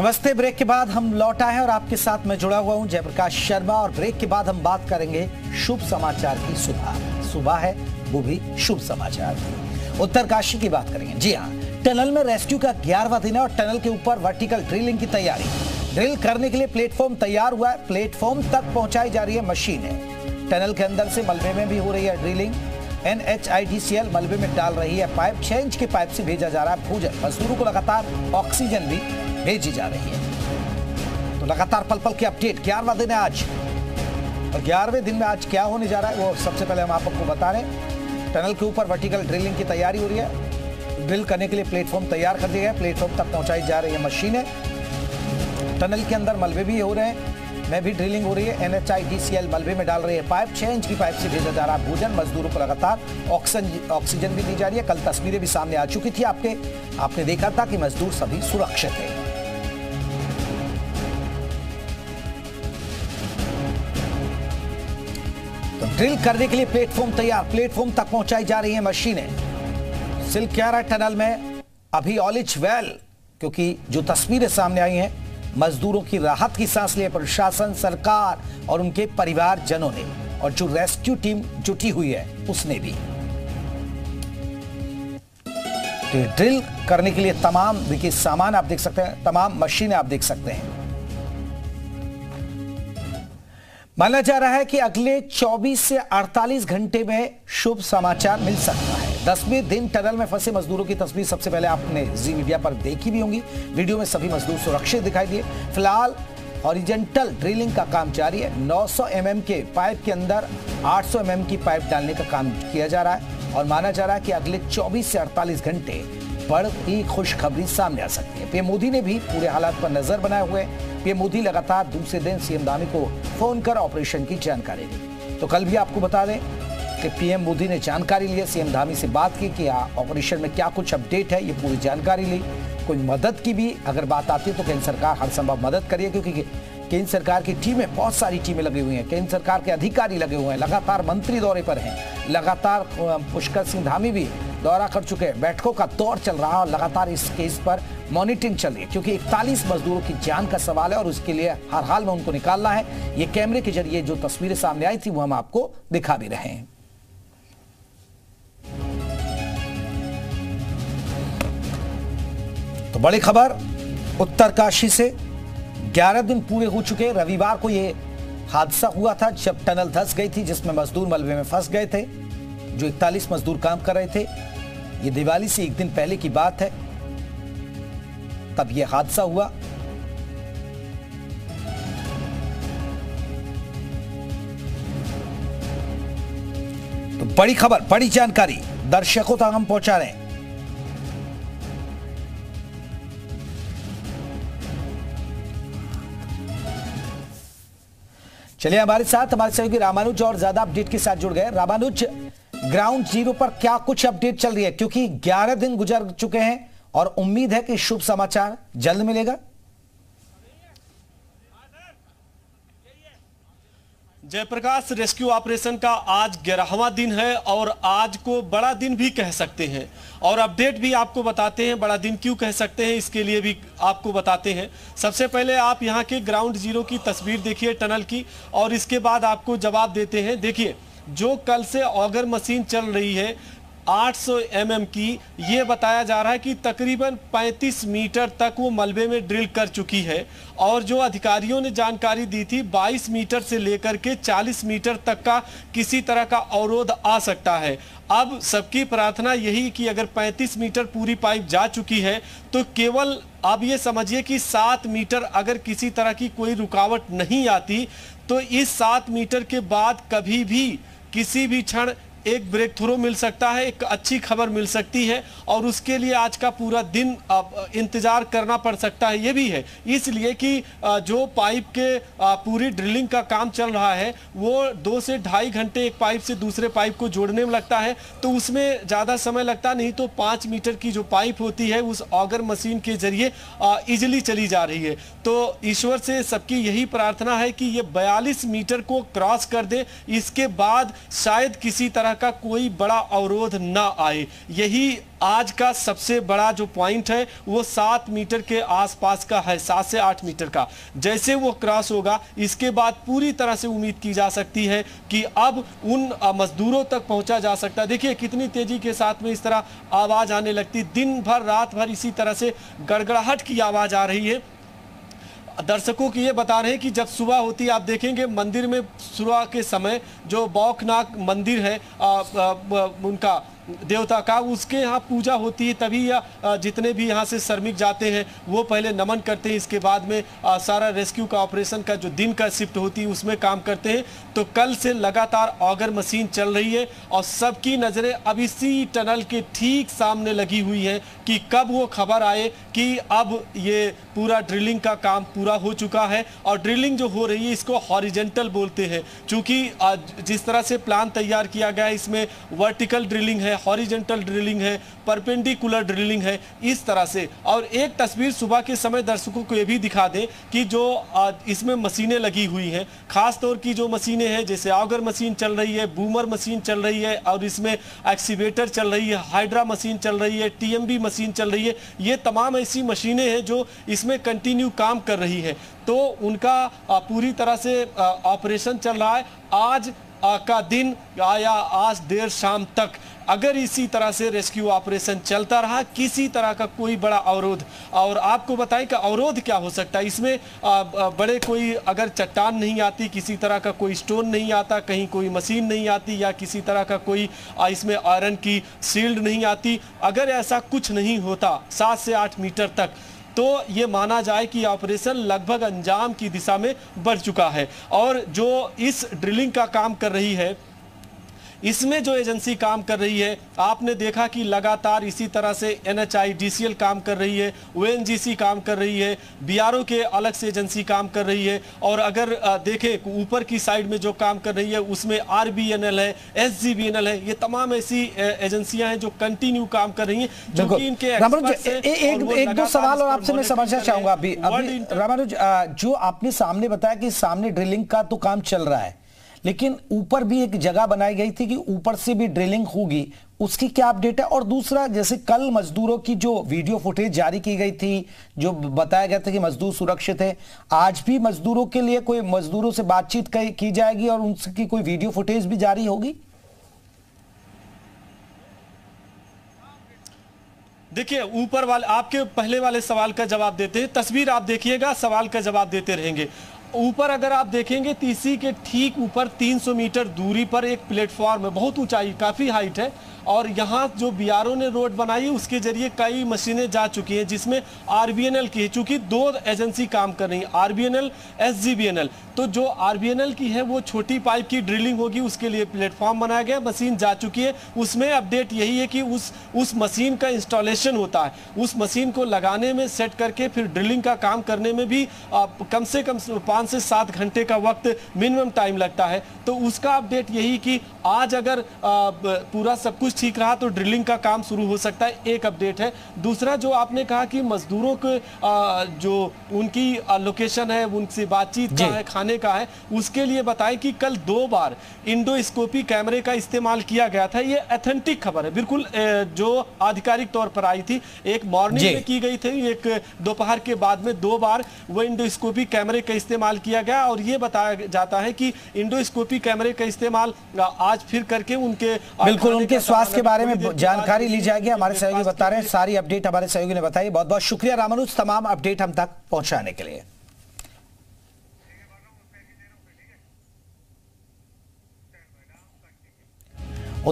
नमस्ते। ब्रेक के बाद हम लौट आए हैं और आपके साथ मैं जुड़ा हुआ हूँ जयप्रकाश शर्मा और ब्रेक के बाद हम बात करेंगे शुभ समाचार की सुबह। सुबह है, वो भी शुभ समाचार। उत्तरकाशी की बात करेंगे। जी हाँ टनल में रेस्क्यू का ग्यारहवा दिन है और टनल के ऊपर वर्टिकल ड्रिलिंग की तैयारी। ड्रिल करने के लिए प्लेटफॉर्म तैयार हुआ है। प्लेटफॉर्म तक पहुंचाई जा रही है मशीनें टनल के अंदर से मलबे में भी हो रही है ड्रिलिंग। एनएचआईडीसीएल मलबे में डाल रही है पाइप। छह इंच के पाइप से भेजा जा रहा है। भूजल मजदूरों को लगातार ऑक्सीजन भी भेजी जा रही है। तो लगातार पल पल की अपडेट, ग्यारहवा दिन है आज। और ग्यारहवें दिन में आज क्या होने जा रहा है, वो सबसे पहले हम आपको बता रहे हैं। टनल के ऊपर वर्टिकल ड्रिलिंग की तैयारी हो रही है। ड्रिल करने के लिए प्लेटफॉर्म तैयार कर दिया गया प्लेटफॉर्म तक पहुंचाई जा रही है मशीनें। टनल के अंदर मलबे भी हो रहे हैं। में भी ड्रिलिंग हो रही है। एनएचआईडीसीएल मलबे में डाल रही है पाइप। छह इंच की पाइप से भेजा जा रहा है भोजन। मजदूरों को लगातार ऑक्सीजन ऑक्सीजन भी दी जा रही है। कल तस्वीरें भी सामने आ चुकी थी आपके। आपने देखा था कि मजदूर सभी सुरक्षित है। ड्रिल करने के लिए प्लेटफॉर्म तैयार, प्लेटफॉर्म तक पहुंचाई जा रही है मशीनें। सिल्क्यारा टनल में? अभी ऑलिच वेल, क्योंकि जो तस्वीरें सामने आई हैं, मजदूरों की राहत की सांस लिए प्रशासन सरकार और उनके परिवारजनों ने, और जो रेस्क्यू टीम जुटी हुई है, उसने भी। तो ड्रिल करने के लिए तमाम, देखिए, सामान आप देख सकते हैं, तमाम मशीनें आप देख सकते हैं। माना जा रहा है कि अगले 24 से 48 घंटे में शुभ समाचार मिल सकता है। दसवें दिन टनल में फंसे मजदूरों की तस्वीर सबसे पहले आपने जी मीडिया पर देखी भी होंगी। वीडियो में सभी मजदूर सुरक्षित दिखाई दिए। फ़िलहाल हॉरिजेंटल ड्रिलिंग का काम जारी है। 900 सौ mm के पाइप के अंदर 800 सौ mm की पाइप डालने का काम किया जा रहा है और माना जा रहा है कि अगले 24 से 48 घंटे बड़ी खुशखबरी सामने आ सकती है। पीएम मोदी ने भी पूरे हालात पर नज़र बनाए हुए पीएम मोदी लगातार दूसरे दिन सीएम धामी को फ़ोन कर ऑपरेशन की जानकारी दी। तो कल भी आपको बता दें कि पीएम मोदी ने जानकारी ली सीएम धामी से बात की कि ऑपरेशन में क्या कुछ अपडेट है, ये पूरी जानकारी ली। कोई मदद की भी अगर बात आती है तो केंद्र सरकार हर संभव मदद करिए, क्योंकि केंद्र सरकार की टीमें, बहुत सारी टीमें लगी हुई हैं। केंद्र सरकार के अधिकारी लगे हुए हैं, लगातार मंत्री दौरे पर हैं। लगातार पुष्कर सिंह धामी भी दौरा कर चुके हैं। बैठकों का दौर चल रहा है और लगातार इस केस पर मॉनिटरिंग चल रही है, क्योंकि इकतालीस मजदूरों की जान का सवाल है और उसके लिए हर हाल में उनको निकालना है। ये कैमरे के ज़रिए जो तस्वीरें सामने आई थी, वो हम आपको दिखा भी रहे हैं। तो बड़ी खबर, उत्तरकाशी से 11 दिन पूरे हो चुके रविवार को यह हादसा हुआ था जब टनल धस गई थी, जिसमें मजदूर मलबे में फंस गए थे। जो 41 मजदूर काम कर रहे थे। ये दिवाली से एक दिन पहले की बात है। तब यह हादसा हुआ। तो बड़ी खबर, बड़ी जानकारी। दर्शकों तक हम पहुँचा रहे हैं। चलिए हमारे साथ, हमारे सहयोगी रामानुज और ज़्यादा अपडेट के साथ जुड़ गए। रामानुज ग्राउंड ज़ीरो पर क्या कुछ अपडेट चल रही है? क्योंकि 11 दिन गुजर चुके हैं और उम्मीद है कि शुभ समाचार जल्द मिलेगा। जयप्रकाश, रेस्क्यू ऑपरेशन का आज ग्यारहवा दिन है और आज को बड़ा दिन भी कह सकते हैं। और अपडेट भी आपको बताते हैं, बड़ा दिन क्यों कह सकते हैं, इसके लिए भी आपको बताते हैं। सबसे पहले आप यहाँ के ग्राउंड ज़ीरो की तस्वीर देखिए, टनल की, और इसके बाद आपको जवाब देते हैं। देखिए जो कल से ऑगर मशीन चल रही है 800 सौ mm की, ये बताया जा रहा है कि तकरीबन 35 मीटर तक वो मलबे में ड्रिल कर चुकी है और जो अधिकारियों ने जानकारी दी थी 22 मीटर से लेकर के 40 मीटर तक का किसी तरह का अवरोध आ सकता है। अब सबकी प्रार्थना यही कि अगर 35 मीटर पूरी पाइप जा चुकी है तो केवल अब ये समझिए कि सात मीटर अगर किसी तरह की कोई रुकावट नहीं आती तो इस सात मीटर के बाद कभी भी किसी भी क्षण एक ब्रेक थ्रो मिल सकता है, एक अच्छी खबर मिल सकती है और उसके लिए आज का पूरा दिन इंतज़ार करना पड़ सकता है, ये भी है। इसलिए कि जो पाइप के पूरी ड्रिलिंग का काम चल रहा है, वो दो से ढाई घंटे एक पाइप से दूसरे पाइप को जोड़ने में लगता है तो उसमें ज़्यादा समय लगता नहीं तो पाँच मीटर की जो पाइप होती है, उस ऑगर मशीन के ज़रिए ईजिली चली जा रही है। तो ईश्वर से सबकी यही प्रार्थना है कि ये बयालीस मीटर को क्रॉस कर दे, इसके बाद शायद किसी तरह तरह का कोई बड़ा अवरोध ना आए। यही आज का सबसे बड़ा जो पॉइंट है, वो सात मीटर के आसपास का है, सात से आठ मीटर का। जैसे वो क्रॉस होगा, इसके बाद पूरी तरह से उम्मीद की जा सकती है कि अब उन मजदूरों तक पहुँचा जा सकता है। देखिए, कितनी तेज़ी के साथ में इस तरह आवाज़ आने लगती। दिन भर, रात भर इसी तरह से गड़गड़ाहट की आवाज़ आ रही है। दर्शकों की ये बता रहे हैं कि जब सुबह होती है आप देखेंगे मंदिर में सुबह के समय जो बौखनाक मंदिर है आ, आ, आ, उनका देवता का उसके यहाँ पूजा होती है, तभी या जितने भी यहाँ से श्रमिक जाते हैं, वो पहले नमन करते हैं। इसके बाद में सारा रेस्क्यू का ऑपरेशन का जो दिन का शिफ्ट होती है, उसमें काम करते हैं। तो कल से लगातार ऑगर मशीन चल रही है और सबकी नज़रें अब इसी टनल के ठीक सामने लगी हुई है कि कब वो खबर आए कि अब ये पूरा ड्रिलिंग का काम पूरा हो चुका है और ड्रिलिंग जो हो रही है, इसको हॉरिजेंटल बोलते हैं। चूँकि जिस तरह से प्लान तैयार किया गया है, इसमें वर्टिकल ड्रिलिंग है हॉरिजेंटल ड्रिलिंग है परपेंडिकुलर ड्रिलिंग है, इस तरह से। और एक तस्वीर सुबह के समय दर्शकों को ये भी दिखा दें कि जो इसमें मशीनें लगी हुई हैं खास तौर की जो मशीनें हैं, जैसे आगर मशीन चल रही है बूमर मशीन चल रही है, और इसमें एक्सीवेटर चल रही है हाइड्रा मशीन चल रही है टीएमबी मशीन चल रही है, ये तमाम ऐसी मशीनें हैं जो इसमें कंटिन्यू काम कर रही है। तो उनका पूरी तरह से ऑपरेशन चल रहा है। आज का दिन आया आज देर शाम तक अगर इसी तरह से रेस्क्यू ऑपरेशन चलता रहा, किसी तरह का कोई बड़ा अवरोध, और आपको बताएँ कि अवरोध क्या हो सकता है? इसमें बड़े कोई अगर चट्टान नहीं आती, किसी तरह का कोई स्टोन नहीं आता, कहीं कोई मशीन नहीं आती, या किसी तरह का कोई इसमें आयरन की सील्ड नहीं आती, अगर ऐसा कुछ नहीं होता सात से आठ मीटर तक तो ये माना जाए कि ऑपरेशन लगभग अंजाम की दिशा में बढ़ चुका है। और जो इस ड्रिलिंग का काम कर रही है इसमें जो एजेंसी काम कर रही है आपने देखा कि लगातार इसी तरह से एनएचआई काम कर रही है ओ काम कर रही है बीआरओ के अलग से एजेंसी काम कर रही है और अगर देखें ऊपर की साइड में जो काम कर रही है उसमें आरबीएनएल है एस है ये तमाम ऐसी एजेंसियाँ हैं जो कंटिन्यू काम कर रही हैं जो कि इनके एक दो सवाल और आपसे मैं समझना चाहूँगा। अभी रामानुज जो आपने सामने बताया कि सामने ड्रिलिंग का तो काम चल रहा है लेकिन ऊपर भी एक जगह बनाई गई थी कि ऊपर से भी ड्रिलिंग होगी, उसकी क्या अपडेट है? और दूसरा, जैसे कल मजदूरों की जो वीडियो फुटेज जारी की गई थी, जो बताया गया था कि मजदूर सुरक्षित है, आज भी मजदूरों के लिए कोई मजदूरों से बातचीत की जाएगी और उनकी कोई वीडियो फुटेज भी जारी होगी? देखिए, ऊपर वाले, आपके पहले वाले सवाल का जवाब देते हैं, तस्वीर आप देखिएगा, सवाल का जवाब देते रहेंगे। ऊपर अगर आप देखेंगे, तीसी के ठीक ऊपर 300 मीटर दूरी पर एक प्लेटफॉर्म है। बहुत ऊंचाई, काफ़ी हाइट है। और यहाँ जो बीआरओ ने रोड बनाई, उसके ज़रिए कई मशीनें जा चुकी हैं, जिसमें आरबीएनएल की है। चूँकि दो एजेंसी काम कर रही है आर एस तो जो आरबीएनएल की है, वो छोटी पाइप की ड्रिलिंग होगी, उसके लिए प्लेटफॉर्म बनाया गया मशीन जा चुकी है। उसमें अपडेट यही है कि उस उस मशीन का इंस्टॉलेशन होता है। उस मशीन को लगाने में सेट करके, फिर ड्रिलिंग का काम करने में भी कम से कम पाँच से सात घंटे का वक्त मिनिमम टाइम लगता है। तो उसका अपडेट यही कि आज अगर पूरा सब कुछ ठीक रहा तो ड्रिलिंग का काम शुरू हो सकता है एक अपडेट है। दूसरा जो आपने कहा कि मजदूरों के जो उनकी लोकेशन है उनसे बातचीत का है खाने का है उसके लिए बताएँ कि कल दो बार इंडोस्कोपी कैमरे का इस्तेमाल किया गया था। ये अथेंटिक खबर है। बिल्कुल जो आधिकारिक तौर पर आई थी। एक मॉर्निंग में की गई थी एक दोपहर के बाद में दो बार वो इंडोस्कोपी कैमरे का इस्तेमाल किया गया और ये बताया जाता है कि इंडोस्कोपी कैमरे का इस्तेमाल आज फिर करके उनके बिल्कुल उनके स्वास्थ्य के बारे में जानकारी ली जाएगी, हमारे सहयोगी बता रहे हैं, सारी अपडेट हमारे सहयोगी ने बताई। बहुत बहुत शुक्रिया रामानुज, तमाम अपडेट हम तक पहुँचाने के लिए।